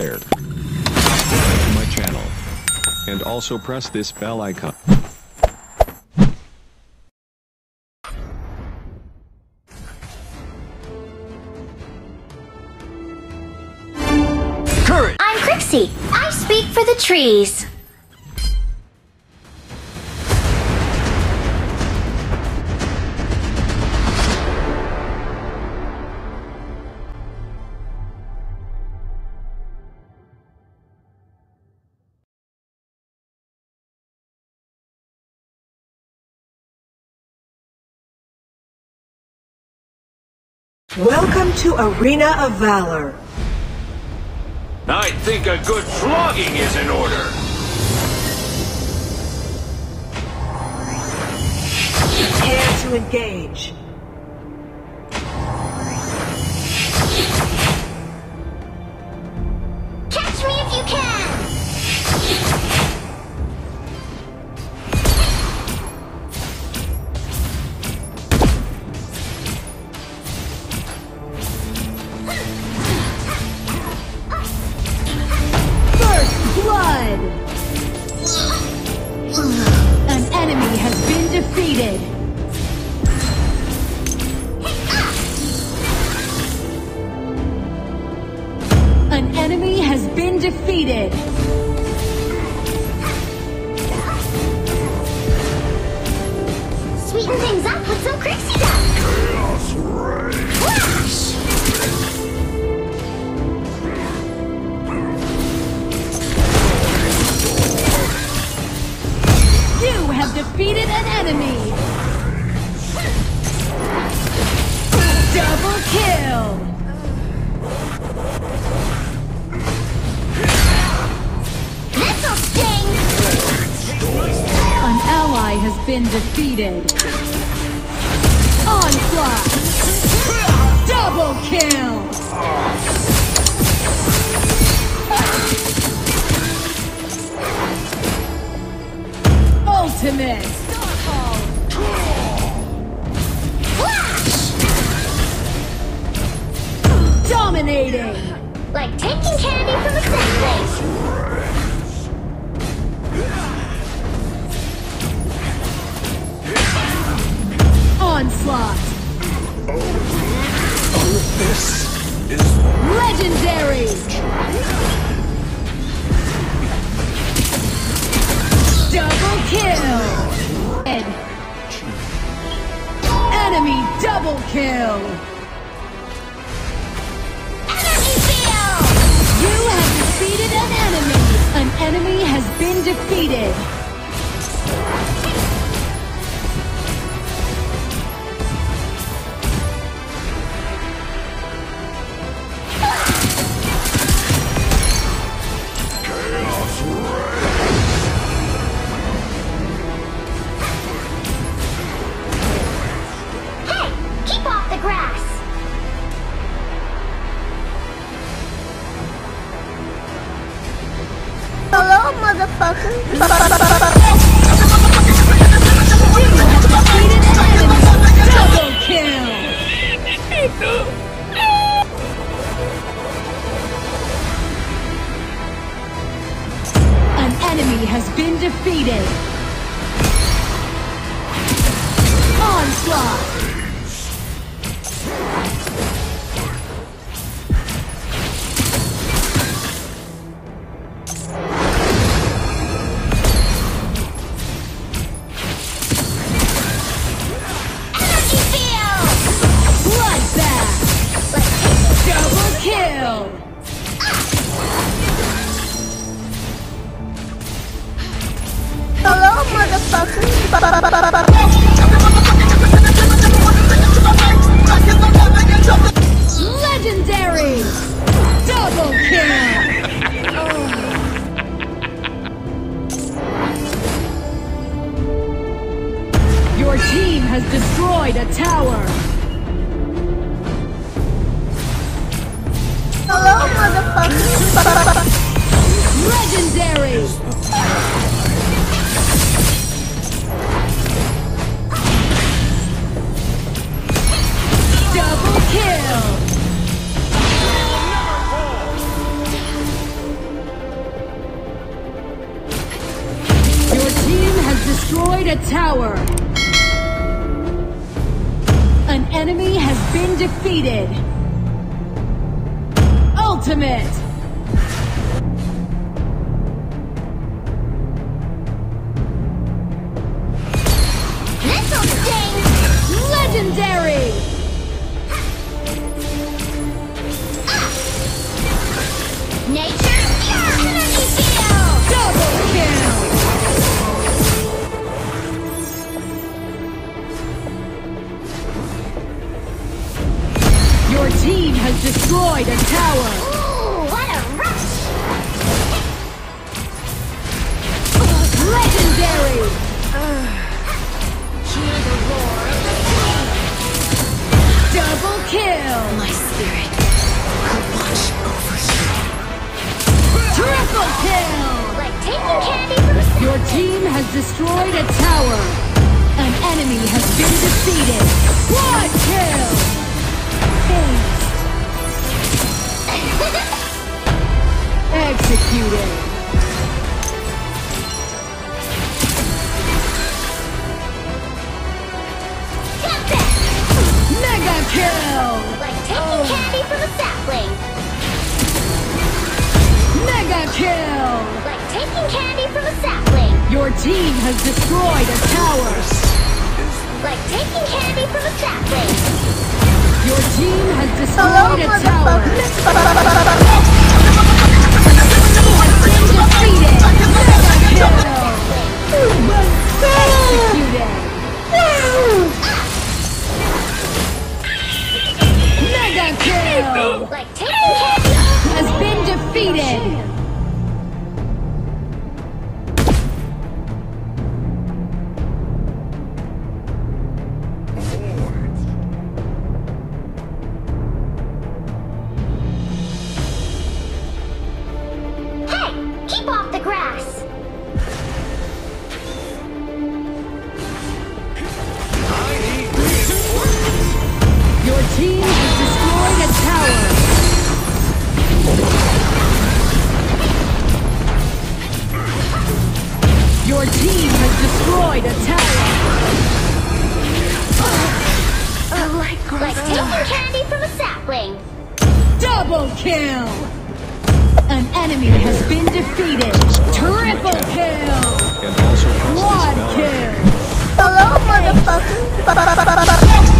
there. Subscribe to my channel. And also press this bell icon. Courage! I'm Krixi. I speak for the trees. Welcome to Arena of Valor. I think a good flogging is in order. Prepare to engage. Defeated. An enemy has been defeated. Sweeten things up with some Krixi dust! Flash! Been defeated. Onslaught. Double kill. Ultimate. Flash! Dominating. Like taking candy from a sandwich! Onslaught. This is Legendary. Double kill. Ed. Enemy double kill. Hello, motherfucker! An enemy has been defeated. Onslaught. Legendary. Double kill. Oh. Your team has destroyed a tower. Hello, motherfucker! Legendary. A tower. An enemy has been defeated. Ultimate. Legendary. Ah. Nature, destroyed a tower. Ooh, what a rush! Legendary. Hear the roar of the Double kill. My spirit will watch over Triple kill. Like taking candy from Your team has destroyed a tower. An enemy has been defeated. Quad kill. Executed. Kill. Like taking oh. candy from a sapling! Mega kill. Like taking candy from a sapling! Your team has destroyed a tower. Like taking candy from a sapling! Your team has destroyed a tower. kill. Team has destroyed a tower. Your team has destroyed a tower. Like taking candy from a sapling! Double kill. An enemy has been defeated. Triple kill. And also press Quad kill. Hello, motherfucker!